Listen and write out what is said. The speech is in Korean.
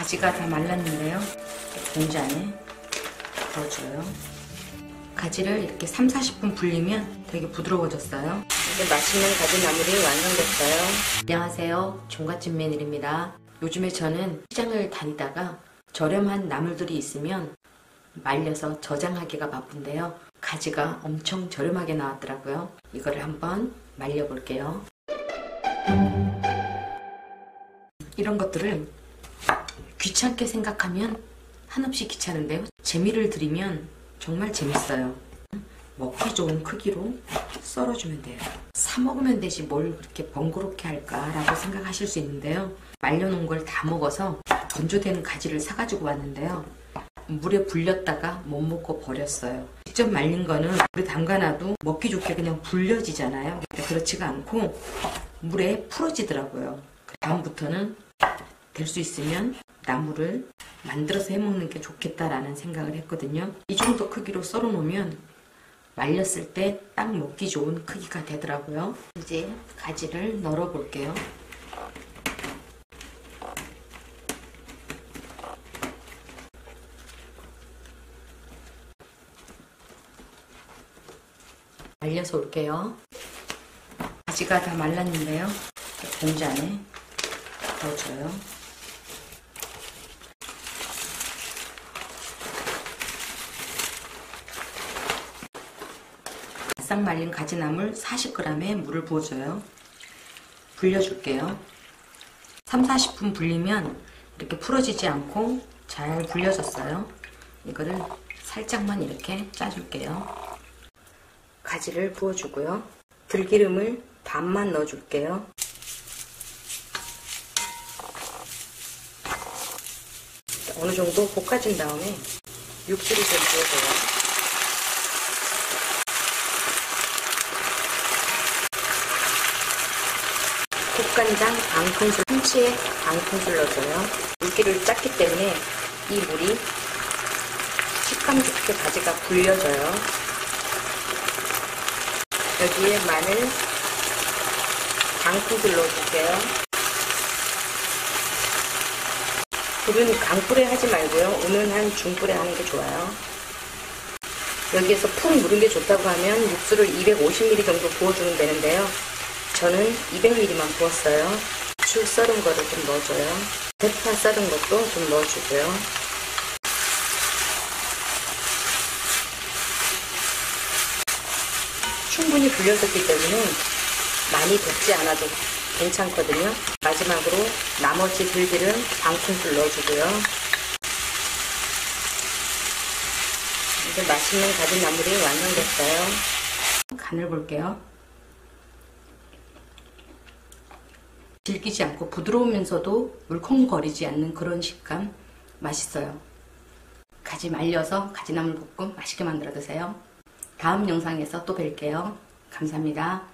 가지가 다 말랐는데요. 봉지 안에 넣어줘요. 가지를 이렇게 3, 40분 불리면 되게 부드러워졌어요. 이제 맛있는 가지 나물이 완성됐어요. 안녕하세요. 종갓집 메밀입니다. 요즘에 저는 시장을 다니다가 저렴한 나물들이 있으면 말려서 저장하기가 바쁜데요. 가지가 엄청 저렴하게 나왔더라고요. 이거를 한번 말려볼게요. 이런 것들을 귀찮게 생각하면 한없이 귀찮은데요. 재미를 들이면 정말 재밌어요. 먹기 좋은 크기로 썰어주면 돼요. 사 먹으면 되지 뭘 그렇게 번거롭게 할까라고 생각하실 수 있는데요. 말려놓은 걸 다 먹어서 건조된 가지를 사가지고 왔는데요. 물에 불렸다가 못 먹고 버렸어요. 직접 말린 거는 물에 담가놔도 먹기 좋게 그냥 불려지잖아요. 그렇지가 않고 물에 풀어지더라고요. 그 다음부터는 될 수 있으면 나물을 만들어서 해먹는 게 좋겠다라는 생각을 했거든요. 이 정도 크기로 썰어 놓으면 말렸을 때 딱 먹기 좋은 크기가 되더라고요. 이제 가지를 널어 볼게요. 말려서 올게요. 가지가 다 말랐는데요. 안에 넣어줘요. 바싹 말린 가지나물 40g에 물을 부어줘요. 불려줄게요. 3, 40분 불리면 이렇게 풀어지지 않고 잘 불려졌어요. 이거를 살짝만 이렇게 짜줄게요. 가지를 부어주고요. 들기름을 반만 넣어줄게요. 어느 정도 볶아진 다음에 육수를 좀 부어줘요. 국간장 반 큰술, 참치에 반 큰술 넣어줘요. 물기를 짰기 때문에 이 물이 식감 좋게 가지가 불려져요. 여기에 마늘 반 큰술 넣어줄게요. 불은 강불에 하지 말고요. 은은한 중불에 하는 게 좋아요. 여기에서 푹 무른 게 좋다고 하면 육수를 250ml 정도 부어주면 되는데요. 저는 200ml만 부었어요. 쭉 썰은 거를 좀 넣어줘요. 대파 썰은 것도 좀 넣어주고요. 충분히 불려졌기 때문에 많이 볶지 않아도 괜찮거든요. 마지막으로 나머지 들기름 반 큰술 넣어주고요. 이제 맛있는 가진 나물이 완성됐어요. 간을 볼게요. 질기지 않고 부드러우면서도 물컹거리지 않는 그런 식감 맛있어요. 가지 말려서 가지나물 볶음 맛있게 만들어 드세요. 다음 영상에서 또 뵐게요. 감사합니다.